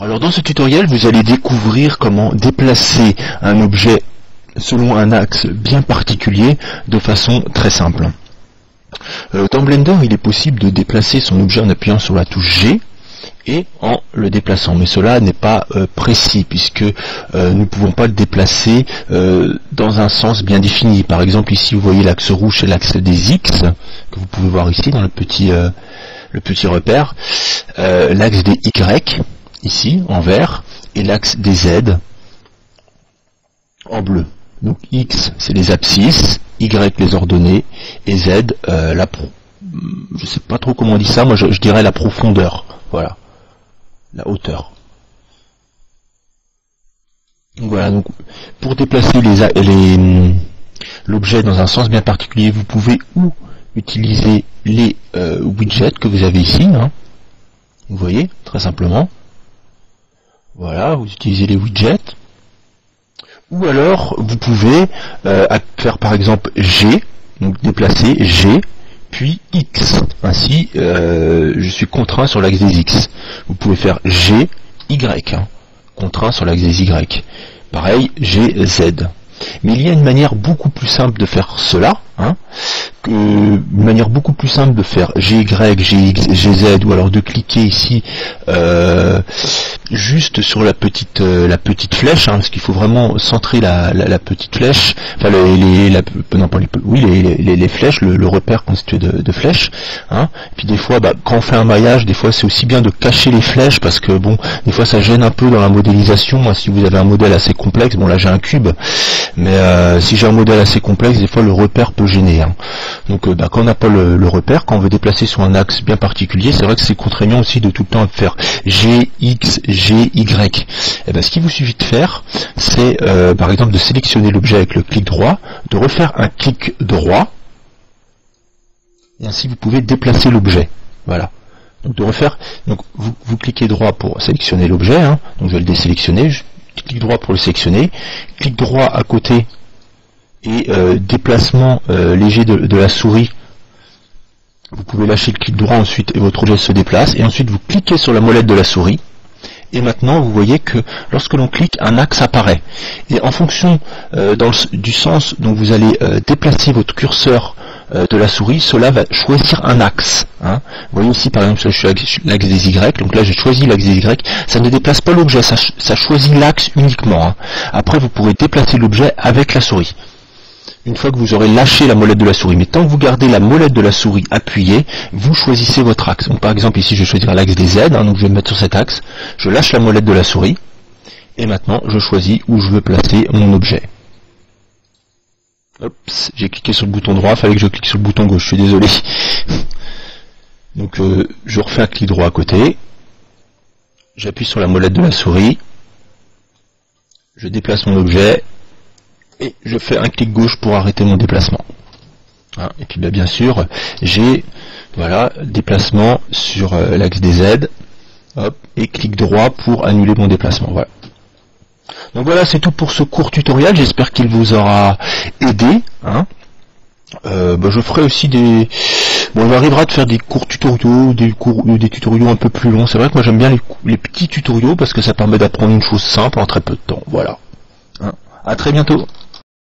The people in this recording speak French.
Alors dans ce tutoriel, vous allez découvrir comment déplacer un objet selon un axe bien particulier de façon très simple. Euh, dans Blender, il est possible de déplacer son objet en appuyant sur la touche G et en le déplaçant. Mais cela n'est pas euh, précis puisque euh, nous ne pouvons pas le déplacer dans un sens bien défini. Par exemple, ici vous voyez l'axe rouge et l'axe des X que vous pouvez voir ici dans le petit, le petit repère. l'axe des Y ici en vert et l'axe des Z en bleu. Donc X c'est les abscisses, Y les ordonnées et Z euh, la pro je sais pas trop comment on dit ça, moi je, dirais la profondeur, voilà, la hauteur. voilà, donc pour déplacer les l'objet dans un sens bien particulier, vous pouvez ou utiliser les euh, widgets que vous avez ici, hein. vous voyez, très simplement, voilà, vous utilisez les widgets. Ou alors, vous pouvez euh, faire par exemple G, donc déplacer G, puis X. Ainsi, euh, je suis contraint sur l'axe des X. Vous pouvez faire G, Y, hein, contraint sur l'axe des Y. Pareil, G, Z. Mais il y a une manière beaucoup plus simple de faire cela, hein, une manière beaucoup plus simple de faire GY, GX, GZ, ou alors de cliquer ici euh, juste sur la petite euh, la petite flèche, hein, parce qu'il faut vraiment centrer la, petite flèche, enfin les, la, non, pas les, oui les, les, flèches, le, repère constitué de, flèches. Hein. Puis des fois, bah, quand on fait un maillage, des fois c'est aussi bien de cacher les flèches parce que bon, des fois ça gêne un peu dans la modélisation. Moi, si vous avez un modèle assez complexe, bon là j'ai un cube, mais euh, si j'ai un modèle assez complexe, des fois le repère peut gêner. Hein. Donc euh, bah, quand on n'a pas le, repère, quand on veut déplacer sur un axe bien particulier, c'est vrai que c'est contraignant aussi de tout le temps faire G, X, Y. Et eh ben, ce qu'il vous suffit de faire, c'est euh, par exemple de sélectionner l'objet avec le clic droit, de refaire un clic droit, et ainsi vous pouvez déplacer l'objet. Voilà. Donc de refaire, donc vous, cliquez droit pour sélectionner l'objet, hein. donc je vais le désélectionner, je clique droit pour le sélectionner, clic droit à côté et euh, déplacement euh, léger de, la souris vous pouvez lâcher le clic droit ensuite et votre objet se déplace et ensuite vous cliquez sur la molette de la souris et maintenant vous voyez que lorsque l'on clique un axe apparaît et en fonction euh, du sens dont vous allez euh, déplacer votre curseur euh, de la souris cela va choisir un axe hein. vous voyez ici par exemple je suis l'axe des Y donc là j'ai choisi l'axe des Y ça ne déplace pas l'objet ça, choisit l'axe uniquement hein. après vous pourrez déplacer l'objet avec la souris une fois que vous aurez lâché la molette de la souris. Mais tant que vous gardez la molette de la souris appuyée, vous choisissez votre axe. par exemple ici je vais choisir l'axe des Z, hein, donc je vais me mettre sur cet axe, je lâche la molette de la souris, et maintenant je choisis où je veux placer mon objet. j'ai cliqué sur le bouton droit, fallait que je clique sur le bouton gauche, je suis désolé. Donc euh, je refais un clic droit à côté, j'appuie sur la molette de la souris, je déplace mon objet, et je fais un clic gauche pour arrêter mon déplacement. Hein, et puis bah, bien sûr, j'ai voilà déplacement sur euh, l'axe des Z, et clic droit pour annuler mon déplacement. Voilà. Donc voilà, c'est tout pour ce court tutoriel. J'espère qu'il vous aura aidé. Hein. Euh, bah, je ferai aussi des. Bon, on arrivera de faire des courts tutoriaux, des cours, des tutoriaux un peu plus longs. C'est vrai que moi j'aime bien les, les, petits tutoriaux parce que ça permet d'apprendre une chose simple en très peu de temps. Voilà. Hein. À très bientôt.